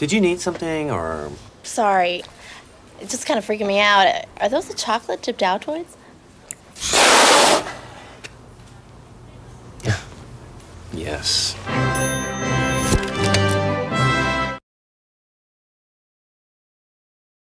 Did you need something or. Sorry. It's just kind of freaking me out. Are those the chocolate dipped out Altoids? Yes.